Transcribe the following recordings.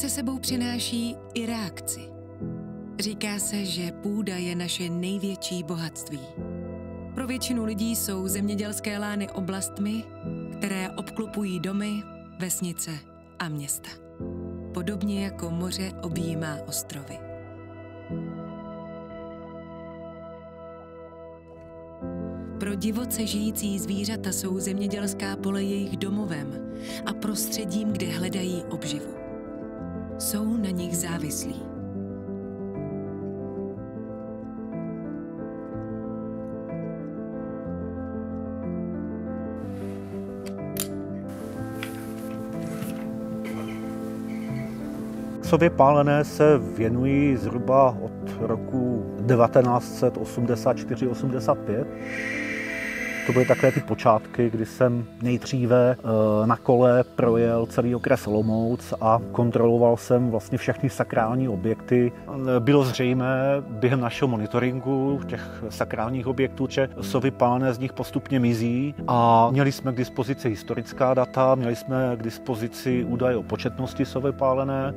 sebou přináší i reakci. Říká se, že půda je naše největší bohatství. Pro většinu lidí jsou zemědělské lány oblastmi, které obklopují domy, vesnice a města. Podobně jako moře objímá ostrovy. Pro divoce žijící zvířata jsou zemědělská pole jejich domovem a prostředím, kde hledají obživu. Jsou na nich závislí. Sově pálené se věnují zhruba od roku 1984-85. To byly takové ty počátky, kdy jsem nejdříve eh, na kole projel celý okres Olomouc a kontroloval jsem vlastně všechny sakrální objekty. Bylo zřejmé během našeho monitoringu těch sakrálních objektů, že sovy pálné z nich postupně mizí a měli jsme k dispozici historická data, měli jsme k dispozici údaje o početnosti sovy pálené,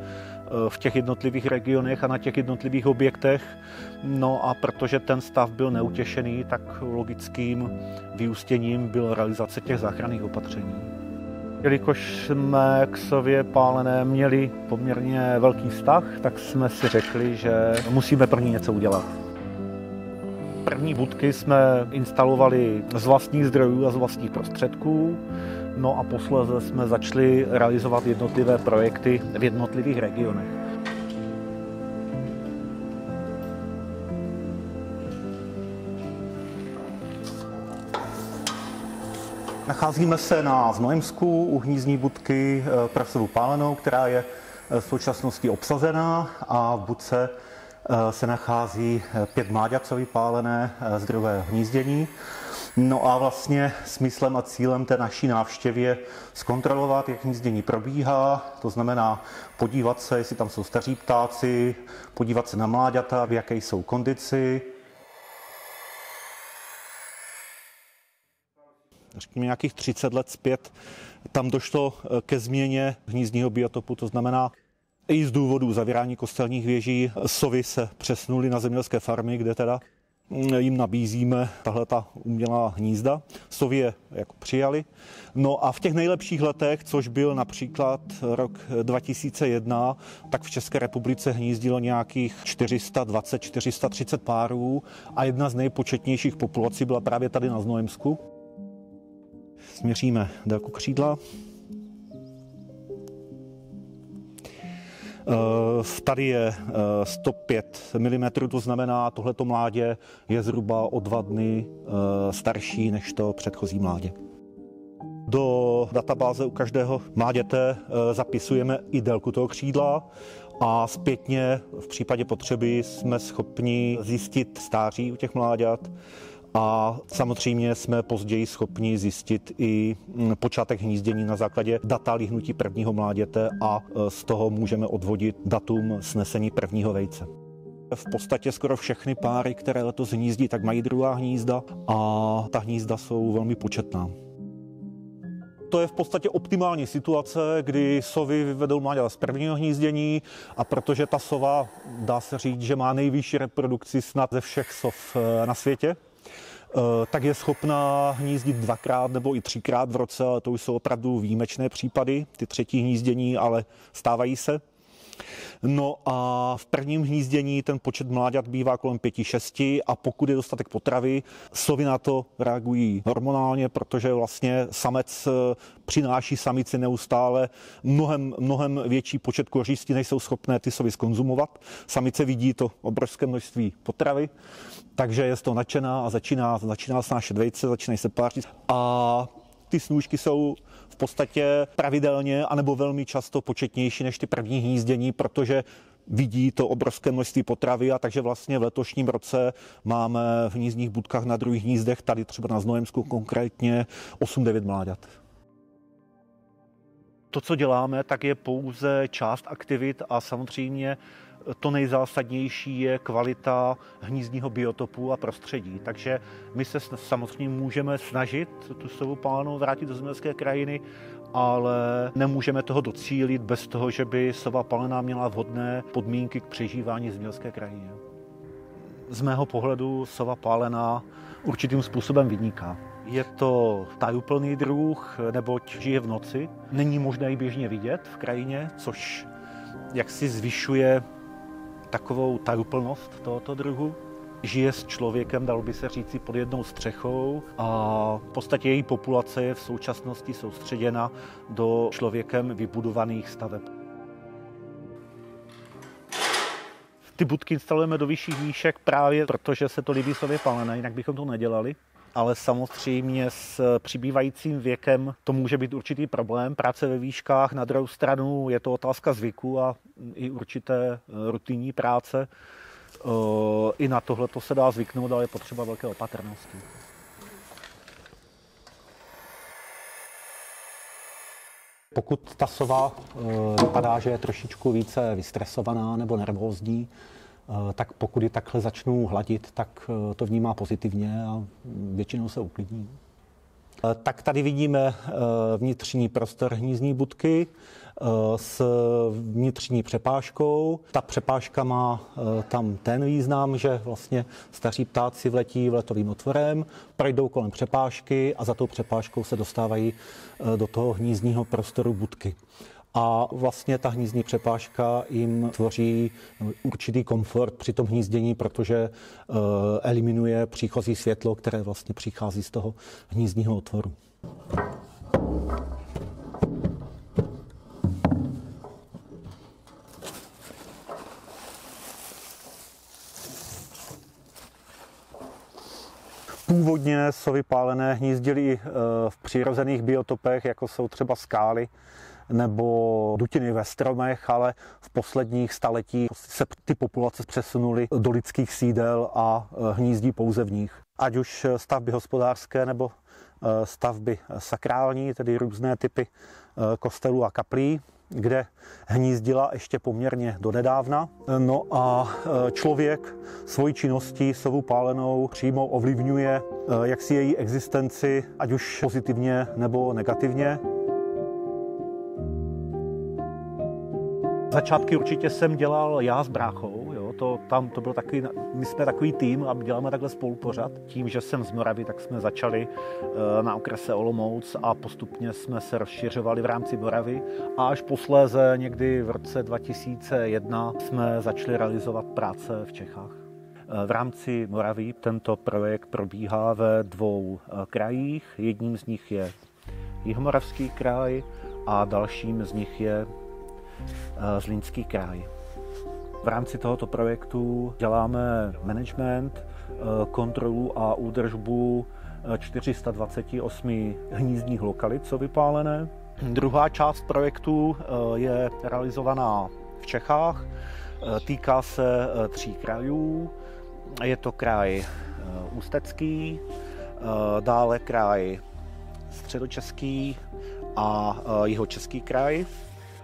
v těch jednotlivých regionech a na těch jednotlivých objektech. No a protože ten stav byl neutěšený, tak logickým vyústěním byl realizace těch záchranných opatření. Jelikož jsme k sově pálené měli poměrně velký vztah, tak jsme si řekli, že musíme pro ní něco udělat. První budky jsme instalovali z vlastních zdrojů a z vlastních prostředků. No a posléze jsme začali realizovat jednotlivé projekty v jednotlivých regionech. Nacházíme se na Znojemsku u hnízdní budky eh, prasovu pálenou, která je eh, v současnosti obsazená a v budce se nachází pět mláďat, vypálené zdrojové hnízdění. No a vlastně smyslem a cílem té naší návštěvy je zkontrolovat, jak hnízdění probíhá, to znamená podívat se, jestli tam jsou staří ptáci, podívat se na mláďata, v jaké jsou kondici. Řekněme nějakých 30 let zpět tam došlo ke změně hnízdního biotopu, to znamená i z důvodu zavírání kostelních věží sovy se přesnuly na zemědělské farmy, kde teda jim nabízíme tahle ta umělá hnízda. Sově jako přijali. No a v těch nejlepších letech, což byl například rok 2001, tak v České republice hnízdilo nějakých 420-430 párů a jedna z nejpočetnějších populací byla právě tady na Znojemsku. Směříme délku křídla. Tady je 105 eh, mm, to znamená, tohleto mládě je zhruba o dva dny eh, starší než to předchozí mládě. Do databáze u každého mláděte zapisujeme i délku toho křídla a zpětně v případě potřeby jsme schopni zjistit stáří u těch mláďat a samozřejmě jsme později schopni zjistit i mm, počátek hnízdění na základě data lihnutí prvního mláděte a e, z toho můžeme odvodit datum snesení prvního vejce. V podstatě skoro všechny páry, které letos hnízdí, tak mají druhá hnízda a ta hnízda jsou velmi početná. To je v podstatě optimální situace, kdy sovy vyvedou mláďata z prvního hnízdění a protože ta sova, dá se říct, že má nejvyšší reprodukci snad ze všech sov e, na světě, tak je schopná hnízdit dvakrát nebo i třikrát v roce, ale to už jsou opravdu výjimečné případy, ty třetí hnízdění, ale stávají se. No a v prvním hnízdění ten počet mláďat bývá kolem 5-6 a pokud je dostatek potravy, sovy na to reagují hormonálně, protože vlastně samec eh, přináší samici neustále mnohem, mnohem větší počet kořistí, než jsou schopné ty sovy skonzumovat. Samice vidí to obrovské množství potravy, takže je z toho nadšená a začíná, začíná snášet vejce, začínají se pářit. A ty snůžky jsou v podstatě pravidelně anebo velmi často početnější než ty první hnízdění, protože vidí to obrovské množství potravy a takže vlastně v letošním roce máme v hnízdních budkách na druhých hnízdech, tady třeba na Znojemsku konkrétně 8-9 mláďat. To, co děláme, tak je pouze část aktivit a samozřejmě to nejzásadnější je kvalita hnízdního biotopu a prostředí. Takže my se samozřejmě můžeme snažit tu sovu pánu vrátit do zemědělské krajiny, ale nemůžeme toho docílit bez toho, že by sova palená měla vhodné podmínky k přežívání zemědělské krajině. Z mého pohledu sova pálená určitým způsobem vyniká. Je to tajuplný druh, neboť žije v noci. Není možné ji běžně vidět v krajině, což jaksi zvyšuje takovou tajuplnost tohoto druhu. Žije s člověkem, dalo by se říci, pod jednou střechou a v podstatě její populace je v současnosti soustředěna do člověkem vybudovaných staveb. Ty budky instalujeme do vyšších výšek právě protože se to líbí sobě palené, jinak bychom to nedělali ale samozřejmě s přibývajícím věkem to může být určitý problém. Práce ve výškách, na druhou stranu je to otázka zvyku a i určité eh, rutinní práce. Eh, I na tohle to se dá zvyknout, ale je potřeba velké opatrnosti. Pokud ta sova eh, vypadá, že je trošičku více vystresovaná nebo nervózní, Eh, tak pokud ji takhle začnu hladit, tak eh, to vnímá pozitivně a většinou se uklidní. Eh, tak tady vidíme vnitřní prostor hnízdní budky s vnitřní přepážkou. Ta přepážka má tam ten význam, že vlastně staří ptáci vletí vletovým otvorem, projdou kolem přepážky a za tou přepážkou se dostávají do toho hnízdního prostoru budky a vlastně ta hnízdní přepážka jim tvoří určitý komfort při tom hnízdění, protože eh, eliminuje příchozí světlo, které vlastně přichází z toho hnízdního otvoru. Původně sovy pálené hnízdily eh, v přirozených biotopech, jako jsou třeba skály, nebo dutiny ve stromech, ale v posledních staletích se ty populace přesunuly do lidských sídel a e, hnízdí pouze v nich. Ať už stavby hospodářské nebo e, stavby sakrální, tedy různé typy e, kostelů a kaplí, kde hnízdila ještě poměrně donedávna. No a člověk svojí činností sovu pálenou přímo ovlivňuje jak si její existenci, ať už pozitivně nebo negativně. Začátky určitě jsem dělal já s bráchou, jo, to, tam to byl takový, my jsme takový tým a děláme takhle spolu pořád. Tím, že jsem z Moravy, tak jsme začali eh, na okrese Olomouc a postupně jsme se rozšiřovali v rámci Moravy a až posléze někdy v roce 2001 jsme začali realizovat práce v Čechách. Eh, v rámci Moravy tento projekt probíhá ve dvou eh, krajích. Jedním z nich je Jihomoravský kraj a dalším z nich je Zlínský kraj. V rámci tohoto projektu děláme management, eh, kontrolu a údržbu 428 eh, hnízdních lokalit, co vypálené. Druhá část projektu je realizovaná v Čechách, týká se tří krajů. Je to kraj Ústecký, dále kraj Středočeský a Jihočeský kraj.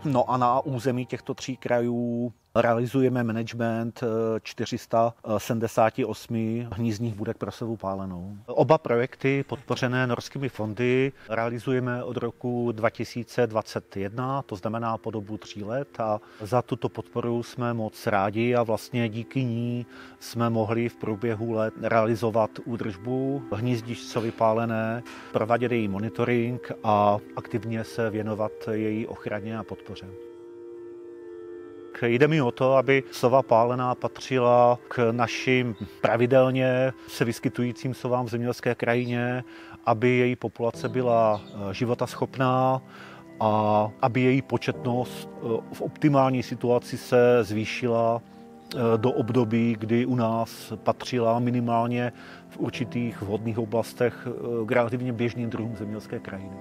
No a na území těchto tří krajů realizujeme management 478 eh, hnízdních budek pro sovu pálenou. Oba projekty podpořené norskými fondy realizujeme od roku 2021, to znamená po dobu tří let a za tuto podporu jsme moc rádi a vlastně díky ní jsme mohli v průběhu let realizovat údržbu hnízdišť sovy pálené, provádět její monitoring a aktivně se věnovat její ochraně a podpoře. Jde mi o to, aby sova pálená patřila k našim pravidelně se vyskytujícím sovám v zemědělské krajině, aby její populace byla eh, životaschopná a aby její početnost eh, v optimální situaci se zvýšila eh, do období, kdy u nás patřila minimálně v určitých vhodných oblastech k relativně běžným druhům zemědělské krajiny.